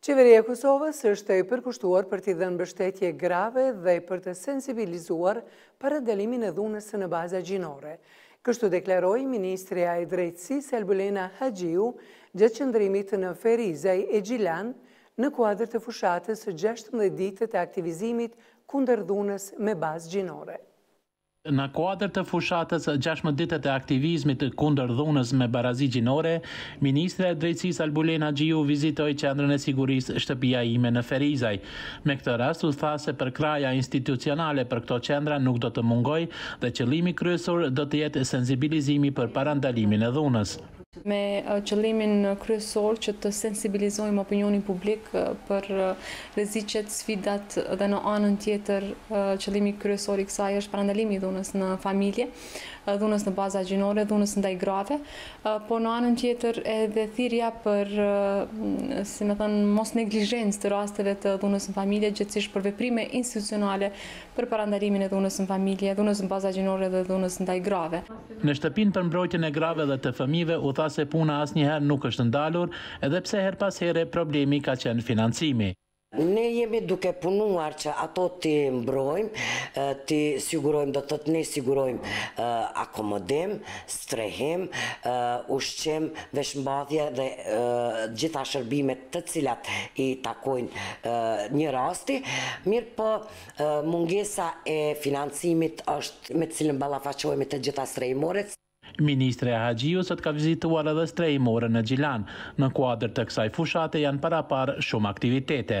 Qeveria e Kosovës është e përkushtuar për t'i dhënë mbështetje grave dhe për të sensibilizuar parandalimin e dhunës në baza gjinore. Kështu deklaroi ministrja e Drejtësisë Albulena Haxhiu gjatë qëndrimit në Ferizaj e Gjilan në kuadër të fushatës së gjashtëmbëdhjetë ditët e aktivizimit kundër dhunës me bazë gjinore. Në kuadër të fushatës gjashtëmbëdhjetë ditët e aktivizmit kundër dhunës me barazi gjinore, ministrja e Drejtësisë Albulena Haxhiu vizitoi Qendrën e Sigurisë Shtëpia ime në Ferizaj. Me këtë rast u tha se përkrahja institucionale për këto qendra nuk do të mungojë dhe qëllimi kryesor do të jetë sensibilizimi për parandalimin e dhunës. me qëllimin kryesor që të sensibilizojmë opinionin publik për rreziqet, sfidat dhe në anën tjetër qëllimi kryesor i kësaj është parandalimi i dhunës në familje, dhunës në baza gjinore, dhunës ndaj grave, por në anën tjetër edhe thirrja për, si me thënë, mos neglizhencë të rasteve të dhunës në familje, gjithsesi për veprime institucionale Për parandalimin e dhunës në familje, dhunës në baza gjinore dhe dhunës ndaj grave. Në Shtëpinë për Mbrojtjen e Grave dhe të Fëmijëve u tha se puna asnjëherë nuk është ndalur, edhe pse herë pas here problemi ka qenë financimi. Ne jemi duke punuar që ato t'i mbrojmë, t'i sigurojmë, do të thotë ne sigurojmë akomodim, strehim, ushqim, veshmbathje dhe gjitha shërbimet të cilat i takojnë një rasti, mirëpo, Mungesa e financimit është me të cilën ballafaqohemi të gjitha Strehimoret. Ministrja Haxhiu sot ka vizituar edhe Strehimoren në Gjilan. Në kuadër të kësaj fushate janë paraparë shumë aktivitete.